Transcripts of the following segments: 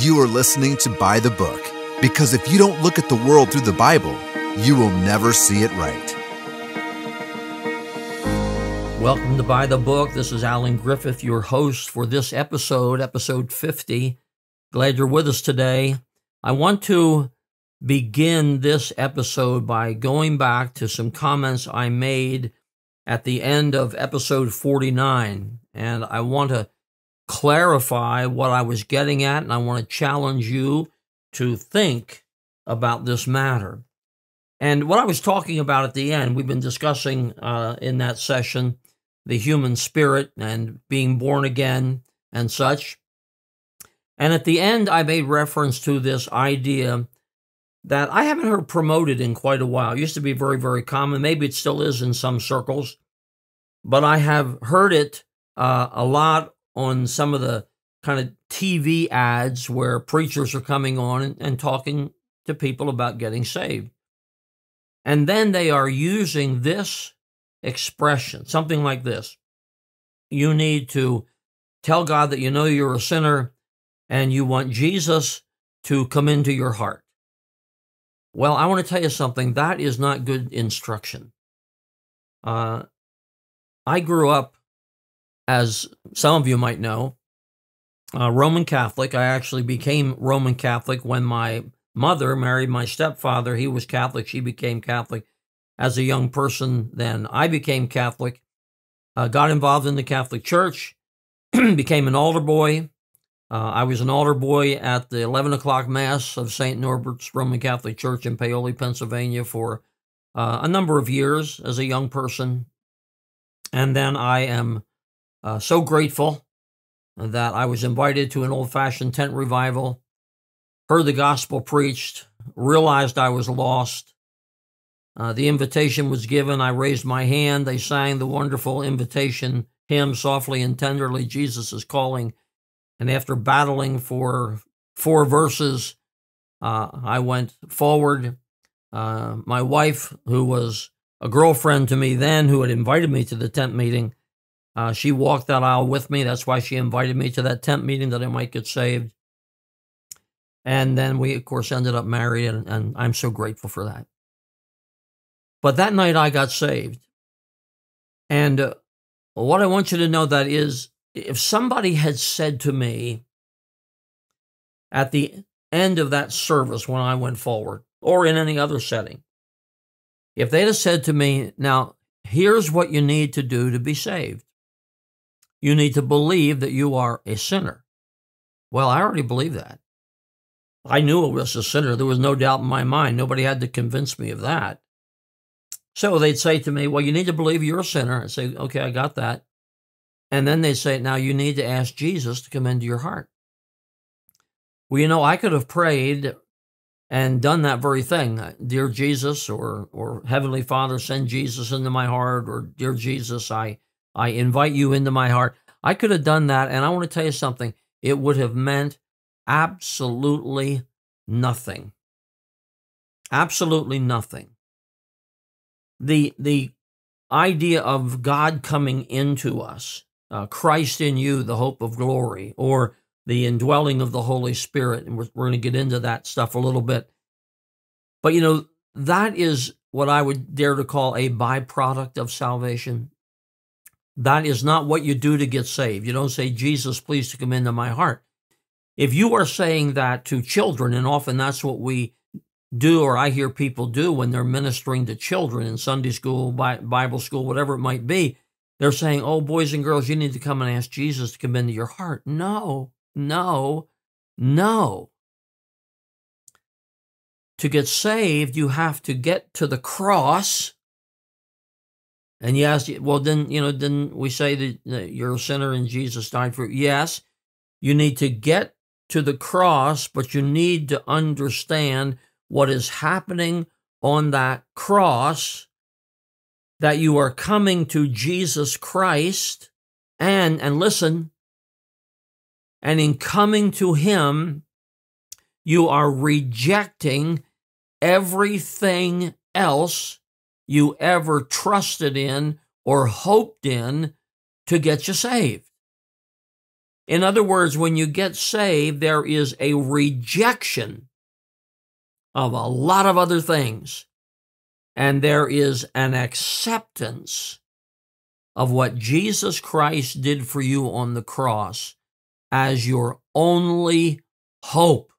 You are listening to By the Book because if you don't look at the world through the Bible, you will never see it right. Welcome to By the Book. This is Allen Griffith, your host for this episode, episode 50. Glad you're with us today. I want to begin this episode by going back to some comments I made at the end of episode 49. And I want to clarify what I was getting at, and I want to challenge you to think about this matter. And what I was talking about at the end, we've been discussing uh, in that session the human spirit and being born again and such. And at the end, I made reference to this idea that I haven't heard promoted in quite a while. It used to be very, very common. Maybe it still is in some circles, but I have heard it uh, a lot on some of the kind of TV ads where preachers are coming on and, and talking to people about getting saved. And then they are using this expression, something like this. You need to tell God that you know you're a sinner and you want Jesus to come into your heart. Well, I want to tell you something. That is not good instruction. Uh, I grew up as some of you might know, uh, Roman Catholic. I actually became Roman Catholic when my mother married my stepfather. He was Catholic. She became Catholic as a young person. Then I became Catholic, uh, got involved in the Catholic Church, became an altar boy. Uh, I was an altar boy at the 11 o'clock Mass of St. Norbert's Roman Catholic Church in Paoli, Pennsylvania for uh, a number of years as a young person. And then I am uh, so grateful that I was invited to an old fashioned tent revival, heard the gospel preached, realized I was lost. Uh, the invitation was given. I raised my hand. They sang the wonderful invitation hymn, Softly and Tenderly, Jesus is Calling. And after battling for four verses, uh, I went forward. Uh, my wife, who was a girlfriend to me then, who had invited me to the tent meeting, uh, she walked that aisle with me. That's why she invited me to that tent meeting that I might get saved. And then we, of course, ended up married, and, and I'm so grateful for that. But that night I got saved. And uh, what I want you to know that is if somebody had said to me at the end of that service when I went forward, or in any other setting, if they'd have said to me, now, here's what you need to do to be saved. You need to believe that you are a sinner. Well, I already believe that. I knew I was a sinner. There was no doubt in my mind. Nobody had to convince me of that. So they'd say to me, Well, you need to believe you're a sinner. I'd say, Okay, I got that. And then they'd say, Now you need to ask Jesus to come into your heart. Well, you know, I could have prayed and done that very thing. Dear Jesus, or, or Heavenly Father, send Jesus into my heart, or Dear Jesus, I I invite you into my heart. I could have done that. And I want to tell you something it would have meant absolutely nothing. Absolutely nothing. The, the idea of God coming into us, uh, Christ in you, the hope of glory, or the indwelling of the Holy Spirit. And we're, we're going to get into that stuff a little bit. But, you know, that is what I would dare to call a byproduct of salvation. That is not what you do to get saved. You don't say, Jesus, please to come into my heart. If you are saying that to children, and often that's what we do, or I hear people do when they're ministering to children in Sunday school, Bible school, whatever it might be, they're saying, Oh, boys and girls, you need to come and ask Jesus to come into your heart. No, no, no. To get saved, you have to get to the cross and yes, well, then, you know, then we say that you're a sinner and Jesus died for you. Yes, you need to get to the cross, but you need to understand what is happening on that cross, that you are coming to Jesus Christ. And, and listen, and in coming to Him, you are rejecting everything else you ever trusted in or hoped in to get you saved. In other words, when you get saved, there is a rejection of a lot of other things, and there is an acceptance of what Jesus Christ did for you on the cross as your only hope.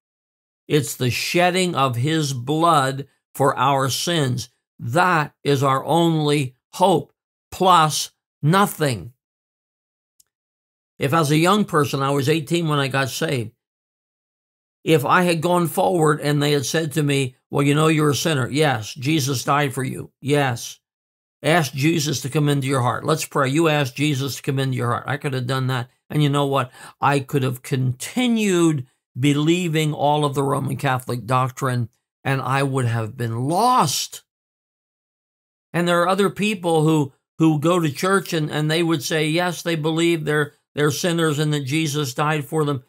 It's the shedding of his blood for our sins. That is our only hope, plus nothing. If as a young person, I was 18 when I got saved, if I had gone forward and they had said to me, Well, you know, you're a sinner. Yes. Jesus died for you. Yes. Ask Jesus to come into your heart. Let's pray. You ask Jesus to come into your heart. I could have done that. And you know what? I could have continued believing all of the Roman Catholic doctrine and I would have been lost. And there are other people who who go to church and, and they would say, yes, they believe they're they're sinners and that Jesus died for them.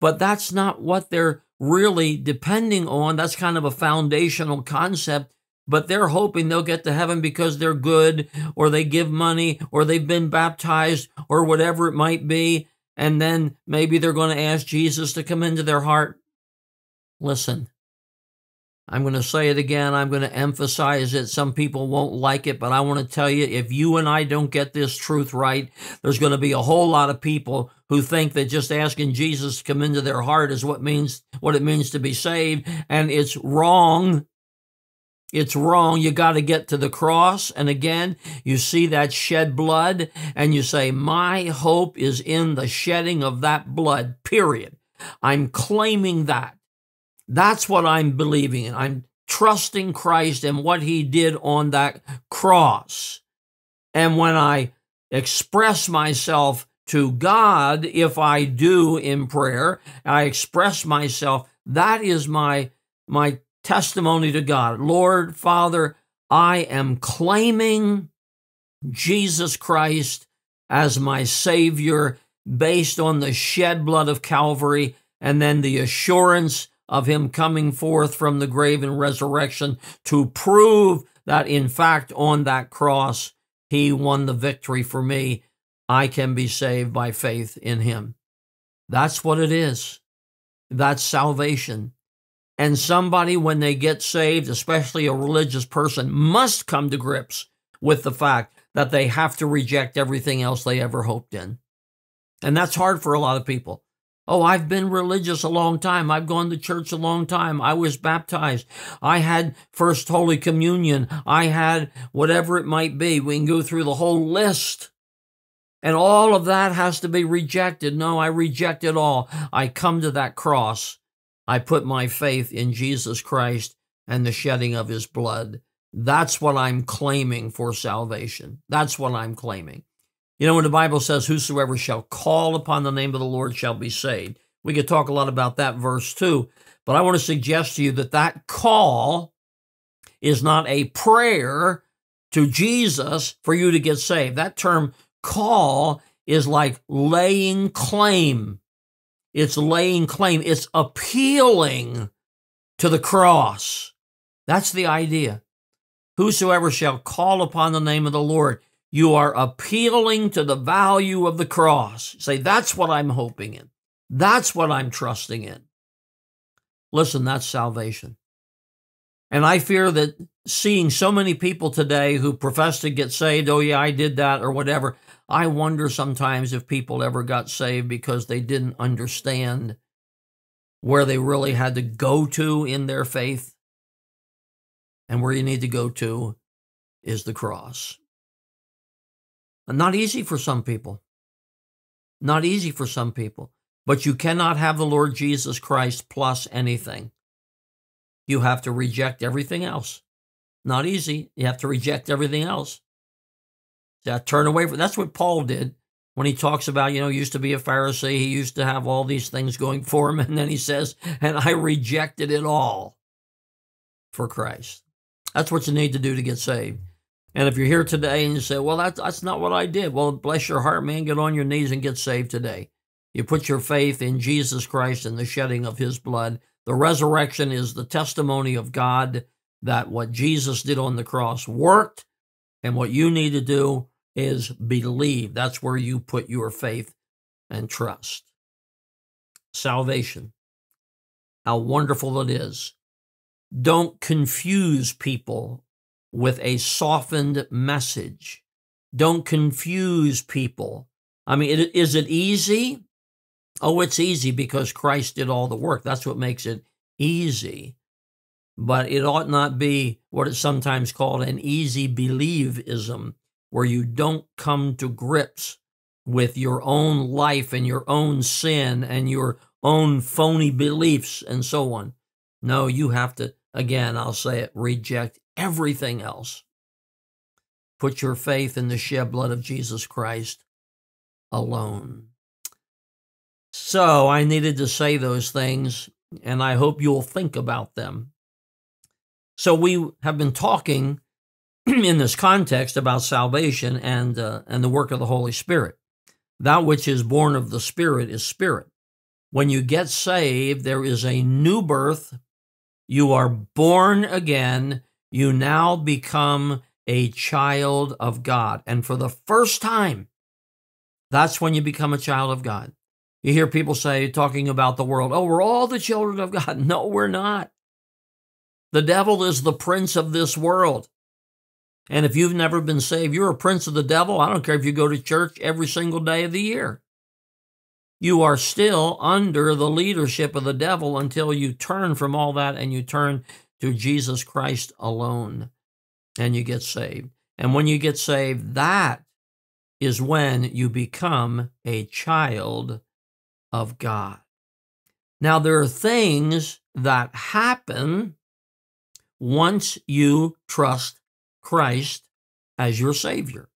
But that's not what they're really depending on. That's kind of a foundational concept. But they're hoping they'll get to heaven because they're good or they give money or they've been baptized or whatever it might be. And then maybe they're going to ask Jesus to come into their heart. Listen, I'm going to say it again. I'm going to emphasize it. Some people won't like it, but I want to tell you if you and I don't get this truth right, there's going to be a whole lot of people who think that just asking Jesus to come into their heart is what means what it means to be saved, and it's wrong. It's wrong. You got to get to the cross. And again, you see that shed blood and you say, My hope is in the shedding of that blood, period. I'm claiming that. That's what I'm believing in. I'm trusting Christ and what he did on that cross. And when I express myself to God, if I do in prayer, I express myself, that is my, my testimony to God. Lord, Father, I am claiming Jesus Christ as my Savior based on the shed blood of Calvary and then the assurance of him coming forth from the grave and resurrection to prove that, in fact, on that cross, he won the victory for me. I can be saved by faith in him. That's what it is. That's salvation. And somebody, when they get saved, especially a religious person, must come to grips with the fact that they have to reject everything else they ever hoped in. And that's hard for a lot of people. Oh, I've been religious a long time. I've gone to church a long time. I was baptized. I had First Holy Communion. I had whatever it might be. We can go through the whole list. And all of that has to be rejected. No, I reject it all. I come to that cross. I put my faith in Jesus Christ and the shedding of his blood. That's what I'm claiming for salvation. That's what I'm claiming. You know, when the Bible says, Whosoever shall call upon the name of the Lord shall be saved, we could talk a lot about that verse too. But I want to suggest to you that that call is not a prayer to Jesus for you to get saved. That term call is like laying claim. It's laying claim. It's appealing to the cross. That's the idea. Whosoever shall call upon the name of the Lord you are appealing to the value of the cross. Say, that's what I'm hoping in. That's what I'm trusting in. Listen, that's salvation. And I fear that seeing so many people today who profess to get saved, oh, yeah, I did that or whatever, I wonder sometimes if people ever got saved because they didn't understand where they really had to go to in their faith. And where you need to go to is the cross. Not easy for some people. Not easy for some people. But you cannot have the Lord Jesus Christ plus anything. You have to reject everything else. Not easy. You have to reject everything else. Yeah, turn away from that's what Paul did when he talks about, you know, used to be a Pharisee, he used to have all these things going for him, and then he says, and I rejected it all for Christ. That's what you need to do to get saved. And if you're here today and you say, well, that's, that's not what I did, well, bless your heart, man, get on your knees and get saved today. You put your faith in Jesus Christ and the shedding of his blood. The resurrection is the testimony of God that what Jesus did on the cross worked. And what you need to do is believe. That's where you put your faith and trust. salvation, how wonderful it is. Don't confuse people with a softened message. Don't confuse people. I mean, is it easy? Oh, it's easy because Christ did all the work. That's what makes it easy. But it ought not be what is sometimes called an easy believism, where you don't come to grips with your own life and your own sin and your own phony beliefs and so on. No, you have to, again, I'll say it, reject everything else. Put your faith in the shed blood of Jesus Christ alone. So I needed to say those things, and I hope you'll think about them. So we have been talking in this context about salvation and uh, and the work of the Holy Spirit. That which is born of the Spirit is spirit. When you get saved, there is a new birth. You are born again. You now become a child of God. And for the first time, that's when you become a child of God. You hear people say, talking about the world, oh, we're all the children of God. No, we're not. The devil is the prince of this world. And if you've never been saved, you're a prince of the devil. I don't care if you go to church every single day of the year. You are still under the leadership of the devil until you turn from all that and you turn to Jesus Christ alone and you get saved. And when you get saved, that is when you become a child of God. Now, there are things that happen once you trust Christ as your Savior.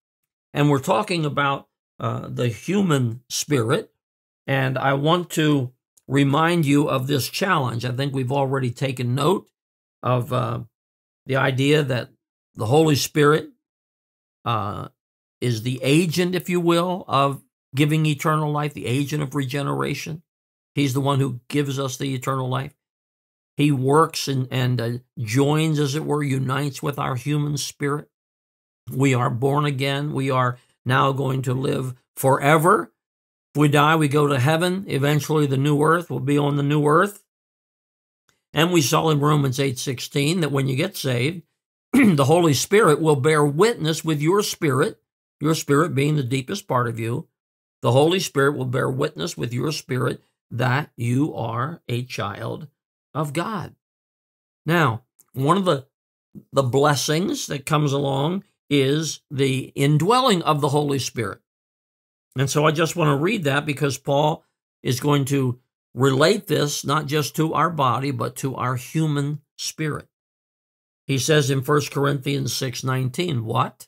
And we're talking about uh, the human spirit. And I want to remind you of this challenge. I think we've already taken note of uh, the idea that the Holy Spirit uh, is the agent, if you will, of giving eternal life, the agent of regeneration. He's the one who gives us the eternal life. He works and, and uh, joins, as it were, unites with our human spirit. We are born again. We are now going to live forever. If we die, we go to heaven. Eventually, the new earth will be on the new earth. And we saw in Romans 8:16 that when you get saved, the Holy Spirit will bear witness with your spirit, your spirit being the deepest part of you. The Holy Spirit will bear witness with your spirit that you are a child of God. Now, one of the the blessings that comes along is the indwelling of the Holy Spirit. And so I just want to read that because Paul is going to relate this not just to our body but to our human spirit. He says in 1 Corinthians 6:19, what?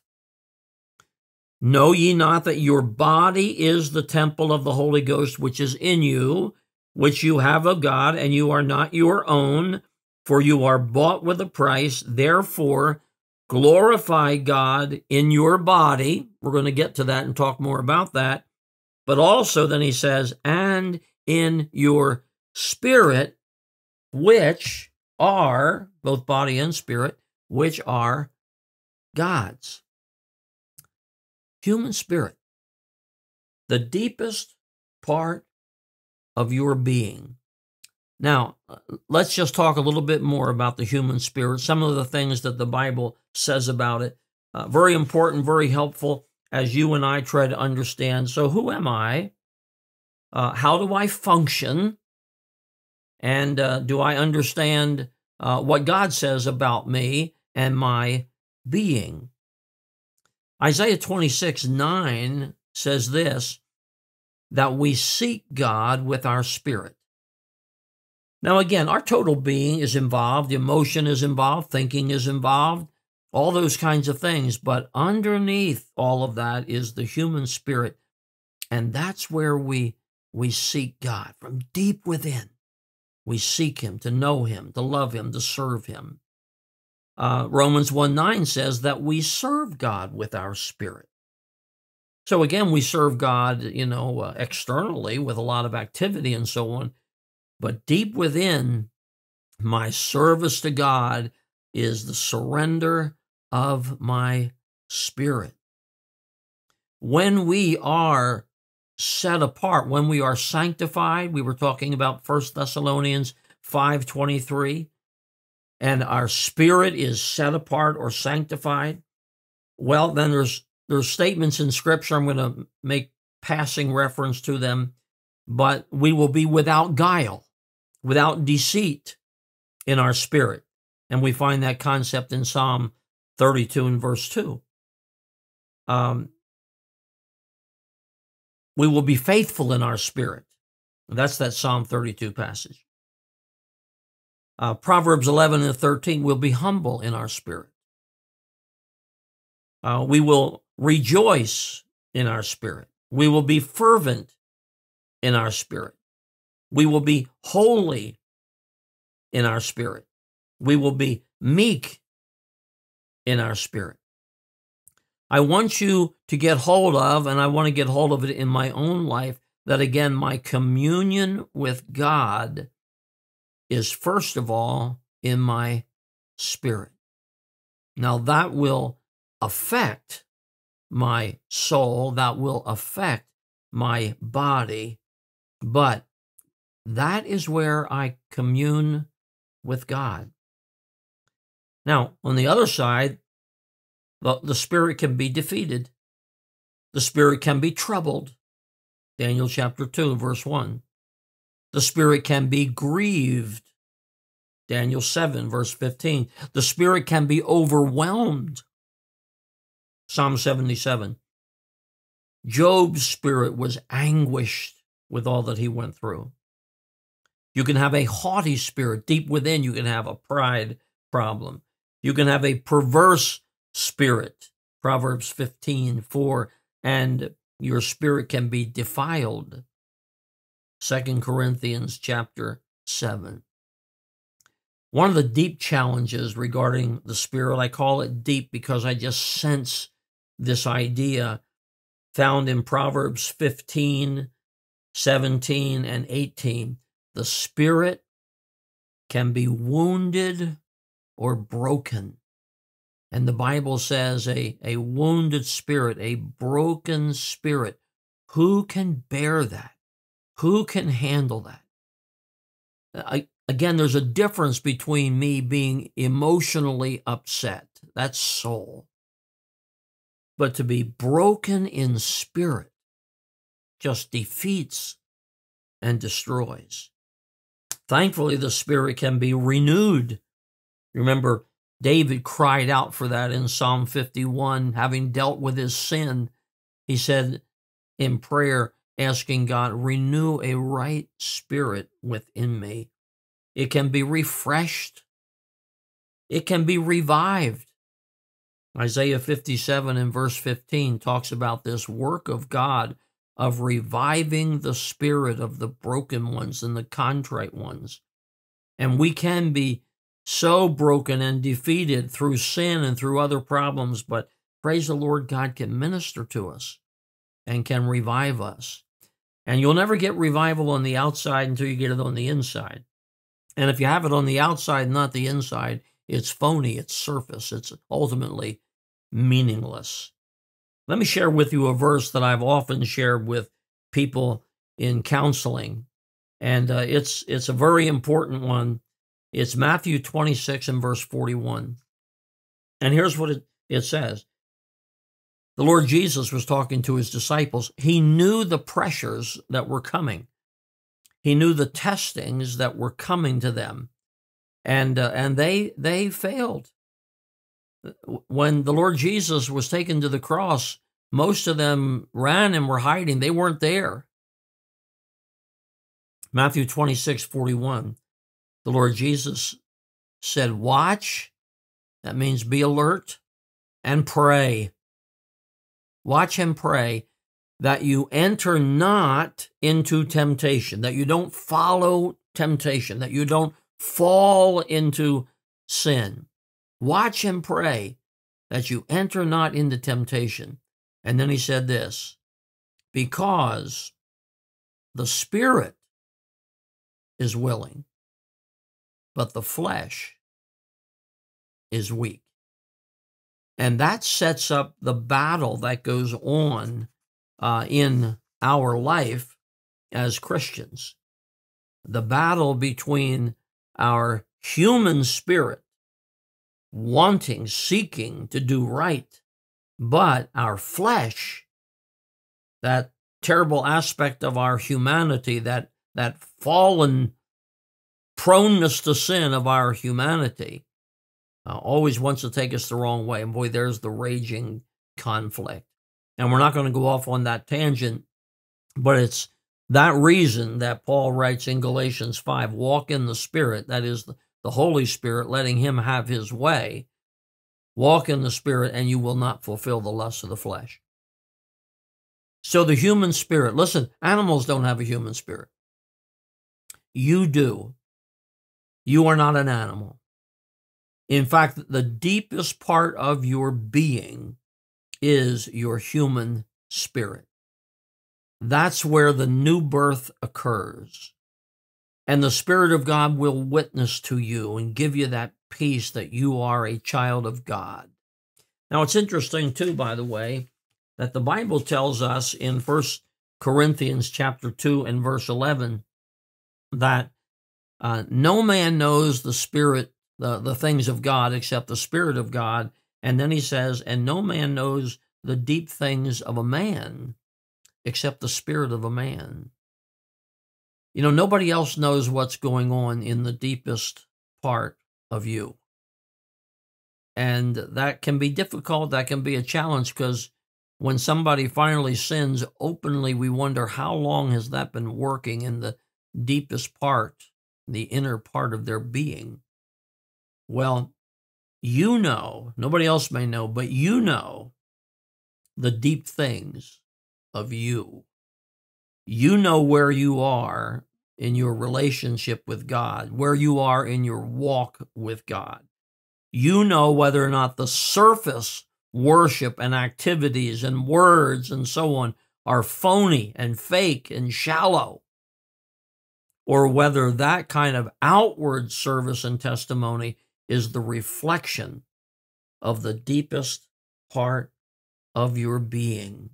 Know ye not that your body is the temple of the Holy Ghost which is in you, which you have of God, and you are not your own, for you are bought with a price. Therefore, glorify God in your body. We're going to get to that and talk more about that. But also, then he says, and in your spirit, which are, both body and spirit, which are God's. Human spirit, the deepest part of your being. Now, let's just talk a little bit more about the human spirit, some of the things that the Bible says about it. Uh, very important, very helpful as you and I try to understand. So, who am I? Uh, how do I function? And uh, do I understand uh, what God says about me and my being? Isaiah 26 9 says this that we seek God with our spirit. Now, again, our total being is involved, emotion is involved, thinking is involved, all those kinds of things. But underneath all of that is the human spirit. And that's where we, we seek God from deep within. We seek him to know him, to love him, to serve him. Uh, Romans 1 9 says that we serve God with our spirit. So again, we serve God, you know, uh, externally with a lot of activity and so on. But deep within, my service to God is the surrender of my spirit. When we are set apart, when we are sanctified, we were talking about 1 Thessalonians 5:23, and our spirit is set apart or sanctified, well, then there's there's statements in scripture I'm going to make passing reference to them, but we will be without guile, without deceit in our spirit. And we find that concept in Psalm 32 and verse 2. Um, we will be faithful in our spirit. That's that Psalm 32 passage. Uh, Proverbs 11 and 13 We'll be humble in our spirit. Uh, we will rejoice in our spirit. We will be fervent in our spirit. We will be holy in our spirit. We will be meek in our spirit. I want you to get hold of, and I want to get hold of it in my own life, that again, my communion with God is first of all in my spirit. Now, that will affect my soul, that will affect my body, but that is where I commune with God. Now, on the other side, the, the spirit can be defeated. The spirit can be troubled. Daniel chapter 2, verse 1. The spirit can be grieved. Daniel 7, verse 15. The spirit can be overwhelmed. Psalm 77. Job's spirit was anguished with all that he went through. You can have a haughty spirit deep within, you can have a pride problem. You can have a perverse spirit, Proverbs 15, 4, and your spirit can be defiled. Second Corinthians chapter 7. One of the deep challenges regarding the spirit, I call it deep because I just sense this idea found in Proverbs 15, 17, and 18. The spirit can be wounded or broken. And the Bible says a, a wounded spirit, a broken spirit. Who can bear that? Who can handle that? I, again, there's a difference between me being emotionally upset, that's soul, but to be broken in spirit just defeats and destroys. Thankfully, the spirit can be renewed. Remember, David cried out for that in Psalm 51, having dealt with his sin. He said in prayer, asking God, renew a right spirit within me. It can be refreshed, it can be revived. Isaiah 57 and verse 15 talks about this work of God of reviving the spirit of the broken ones and the contrite ones. And we can be so broken and defeated through sin and through other problems, but praise the Lord, God can minister to us and can revive us. And you'll never get revival on the outside until you get it on the inside. And if you have it on the outside, not the inside, it's phony, it's surface, it's ultimately meaningless. Let me share with you a verse that I've often shared with people in counseling, and uh, it's it's a very important one. It's Matthew 26 and verse 41. And here's what it, it says. The Lord Jesus was talking to his disciples. He knew the pressures that were coming. He knew the testings that were coming to them. And uh, and they they failed when the Lord Jesus was taken to the cross, most of them ran and were hiding. They weren't there. Matthew 26, 41, the Lord Jesus said, Watch, that means be alert, and pray. Watch and pray that you enter not into temptation, that you don't follow temptation, that you don't fall into sin. Watch and pray that you enter not into temptation. And then he said this because the spirit is willing, but the flesh is weak. And that sets up the battle that goes on uh, in our life as Christians. The battle between our human spirit, wanting, seeking to do right, but our flesh, that terrible aspect of our humanity, that, that fallen proneness to sin of our humanity, uh, always wants to take us the wrong way. And boy, there's the raging conflict. And we're not going to go off on that tangent, but it's that reason that Paul writes in Galatians 5 walk in the Spirit, that is the, the Holy Spirit, letting Him have His way. Walk in the Spirit, and you will not fulfill the lusts of the flesh. So, the human spirit, listen, animals don't have a human spirit. You do. You are not an animal. In fact, the deepest part of your being is your human spirit. That's where the new birth occurs. And the Spirit of God will witness to you and give you that peace that you are a child of God. Now, it's interesting, too, by the way, that the Bible tells us in First Corinthians chapter 2 and verse 11 that uh, no man knows the Spirit, the, the things of God, except the Spirit of God. And then he says, and no man knows the deep things of a man except the spirit of a man. You know, nobody else knows what's going on in the deepest part of you. And that can be difficult. That can be a challenge because when somebody finally sins openly, we wonder how long has that been working in the deepest part, the inner part of their being. Well, you know, nobody else may know, but you know the deep things of you. You know where you are in your relationship with God, where you are in your walk with God. You know whether or not the surface worship and activities and words and so on are phony and fake and shallow, or whether that kind of outward service and testimony is the reflection of the deepest part of your being.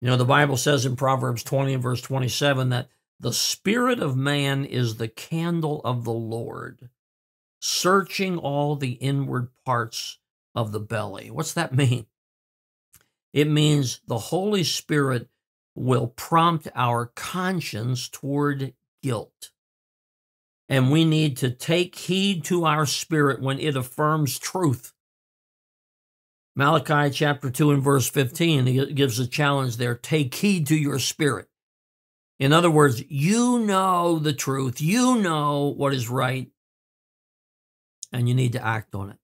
You know, the Bible says in Proverbs 20 and verse 27 that the spirit of man is the candle of the Lord, searching all the inward parts of the belly. What's that mean? It means the Holy Spirit will prompt our conscience toward guilt. And we need to take heed to our spirit when it affirms truth Malachi chapter 2 and verse 15 he gives a challenge there take heed to your spirit. In other words, you know the truth, you know what is right, and you need to act on it.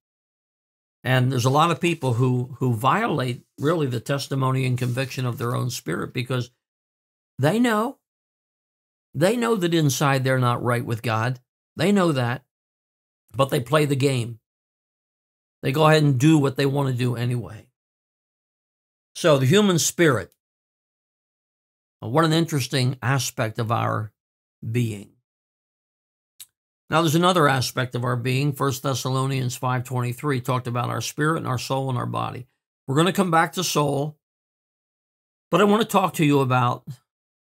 And there's a lot of people who who violate really the testimony and conviction of their own spirit because they know. They know that inside they're not right with God. They know that. But they play the game. They go ahead and do what they want to do anyway. So, the human spirit, uh, what an interesting aspect of our being. Now there's another aspect of our being. 1 Thessalonians 5:23 talked about our spirit and our soul and our body. We're going to come back to soul, but I want to talk to you about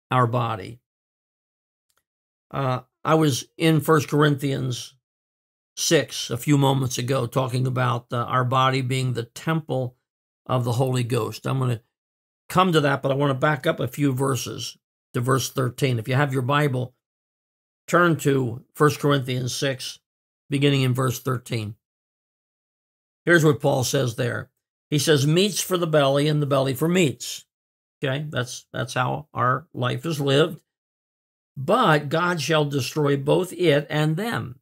our body. Uh, I was in 1 Corinthians 6 a few moments ago, talking about uh, our body being the temple of the Holy Ghost. I'm going to come to that, but I want to back up a few verses to verse 13. If you have your Bible, turn to 1 Corinthians 6, beginning in verse 13. Here's what Paul says there. He says, meats for the belly and the belly for meats. Okay, that's that's how our life is lived. But God shall destroy both it and them.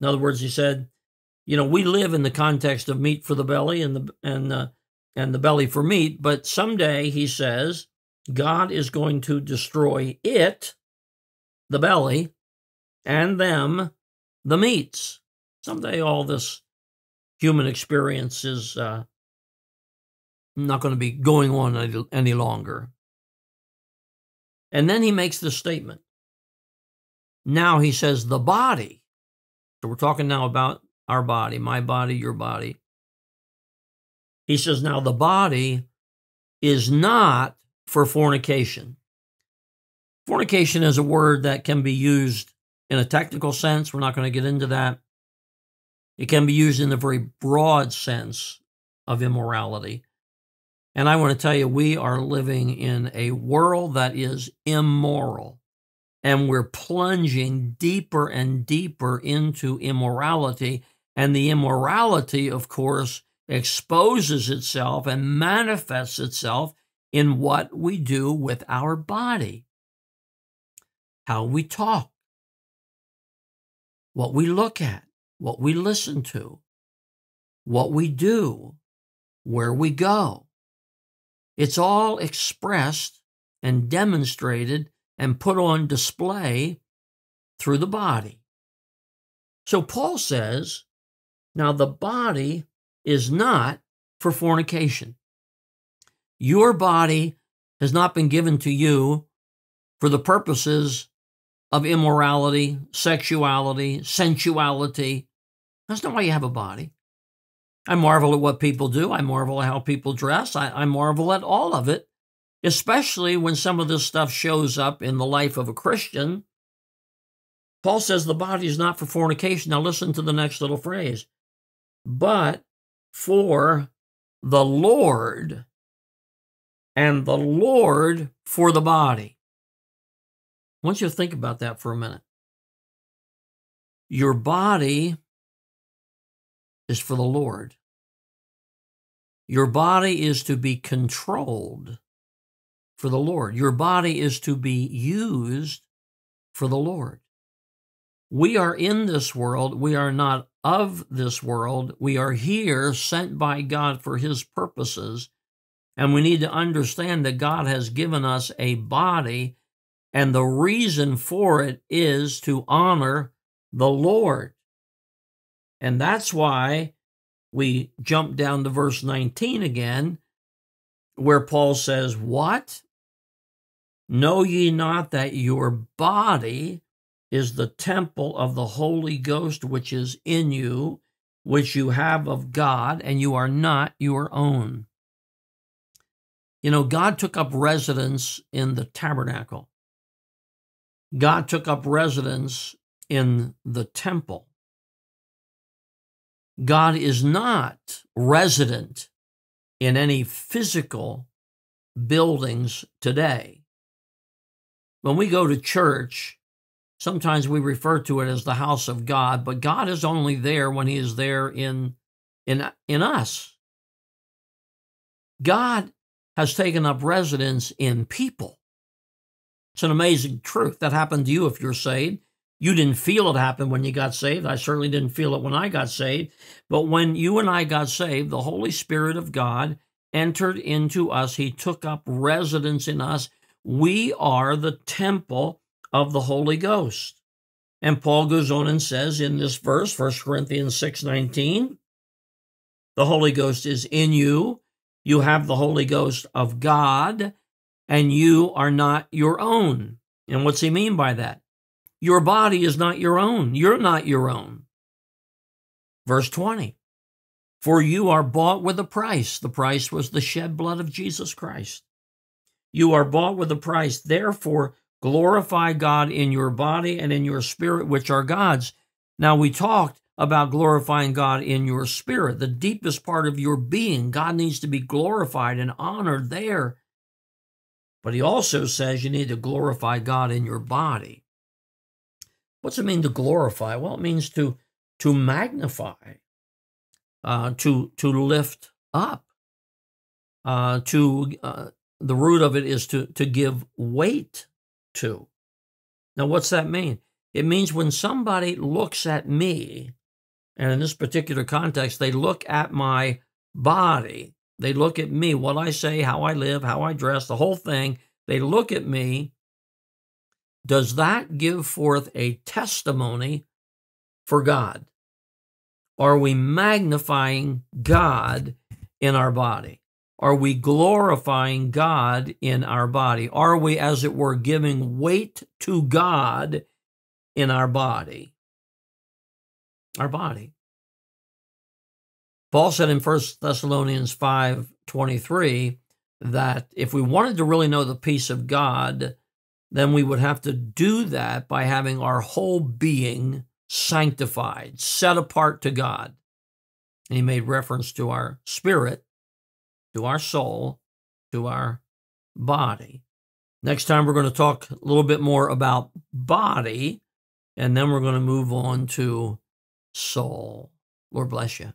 In other words, he said, you know, we live in the context of meat for the belly and the and uh, and the belly for meat, but someday he says God is going to destroy it, the belly, and them, the meats. Someday all this human experience is uh, not going to be going on any, any longer. And then he makes the statement. Now he says the body so we're talking now about our body, my body, your body. He says, now the body is not for fornication. Fornication is a word that can be used in a technical sense. We're not going to get into that. It can be used in the very broad sense of immorality. And I want to tell you, we are living in a world that is immoral. And we're plunging deeper and deeper into immorality. And the immorality, of course, exposes itself and manifests itself in what we do with our body, how we talk, what we look at, what we listen to, what we do, where we go. It's all expressed and demonstrated and put on display through the body. So Paul says, now the body is not for fornication. Your body has not been given to you for the purposes of immorality, sexuality, sensuality. That's not why you have a body. I marvel at what people do. I marvel at how people dress. I, I marvel at all of it, especially when some of this stuff shows up in the life of a Christian. Paul says the body is not for fornication. Now, listen to the next little phrase. But for the Lord and the Lord for the body. I want you to think about that for a minute. Your body is for the Lord. Your body is to be controlled for the Lord. Your body is to be used for the Lord. We are in this world. We are not of this world. We are here sent by God for His purposes. And we need to understand that God has given us a body, and the reason for it is to honor the Lord. And that's why we jump down to verse 19 again, where Paul says, What? Know ye not that your body is the temple of the Holy Ghost which is in you, which you have of God, and you are not your own. You know, God took up residence in the tabernacle. God took up residence in the temple. God is not resident in any physical buildings today. When we go to church, Sometimes we refer to it as the house of God, but God is only there when he is there in in in us. God has taken up residence in people. It's an amazing truth that happened to you if you're saved. You didn't feel it happen when you got saved. I certainly didn't feel it when I got saved. But when you and I got saved, the Holy Spirit of God entered into us. He took up residence in us. We are the temple of the Holy Ghost. And Paul goes on and says in this verse, 1 Corinthians 6:19, the Holy Ghost is in you. You have the Holy Ghost of God, and you are not your own. And what's he mean by that? Your body is not your own. You're not your own. Verse 20. For you are bought with a price. The price was the shed blood of Jesus Christ. You are bought with a price. Therefore, Glorify God in your body and in your spirit, which are God's. Now, we talked about glorifying God in your spirit, the deepest part of your being. God needs to be glorified and honored there. But he also says you need to glorify God in your body. What's it mean to glorify? Well, it means to to magnify, uh, to to lift up, uh, to uh, the root of it is to to give weight to. Now, what's that mean? It means when somebody looks at me, and in this particular context, they look at my body, they look at me, what I say, how I live, how I dress, the whole thing, they look at me. Does that give forth a testimony for God? Are we magnifying God in our body? Are we glorifying God in our body? Are we, as it were, giving weight to God in our body? Our body. Paul said in 1 Thessalonians 5 23, that if we wanted to really know the peace of God, then we would have to do that by having our whole being sanctified, set apart to God. And he made reference to our spirit, to our soul, to our body. Next time, we're going to talk a little bit more about body, and then we're going to move on to soul. Lord bless you.